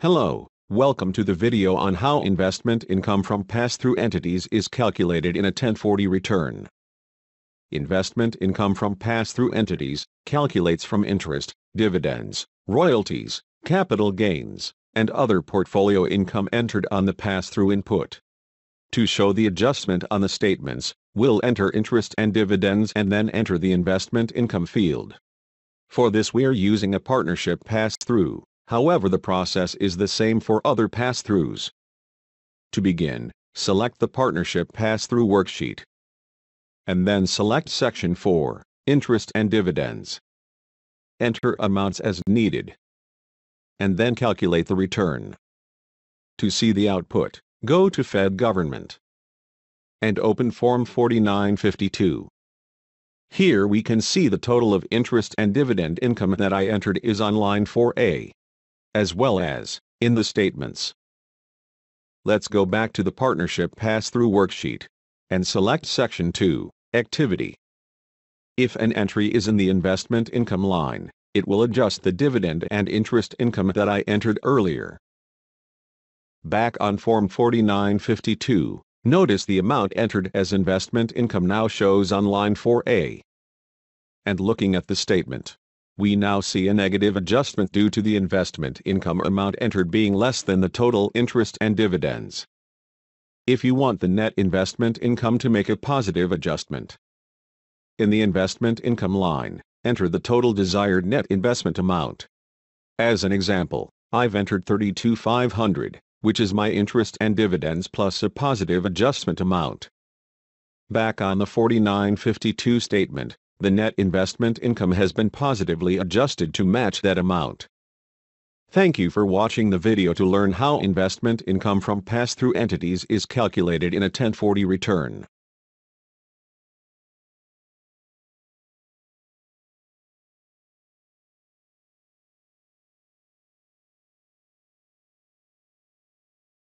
Hello, welcome to the video on how investment income from pass-through entities is calculated in a 1040 return. Investment income from pass-through entities calculates from interest, dividends, royalties, capital gains, and other portfolio income entered on the pass-through input. To show the adjustment on the statements, we'll enter interest and dividends and then enter the investment income field. For this we are using a partnership pass-through. However the process is the same for other pass-throughs. To begin, select the Partnership Pass-Through worksheet. And then select Section 4, Interest and Dividends. Enter amounts as needed. And then calculate the return. To see the output, go to Fed Government. And open Form 4952. Here we can see the total of interest and dividend income that I entered is on line 4A as well as in the statements. Let's go back to the Partnership Pass-Through worksheet and select Section 2, Activity. If an entry is in the investment income line, it will adjust the dividend and interest income that I entered earlier. Back on Form 4952, notice the amount entered as investment income now shows on line 4A. And looking at the statement, we now see a negative adjustment due to the investment income amount entered being less than the total interest and dividends. If you want the net investment income to make a positive adjustment, in the investment income line, enter the total desired net investment amount. As an example, I've entered 32,500, which is my interest and dividends plus a positive adjustment amount. Back on the 4952 statement, the net investment income has been positively adjusted to match that amount. Thank you for watching the video to learn how investment income from pass-through entities is calculated in a 1040 return.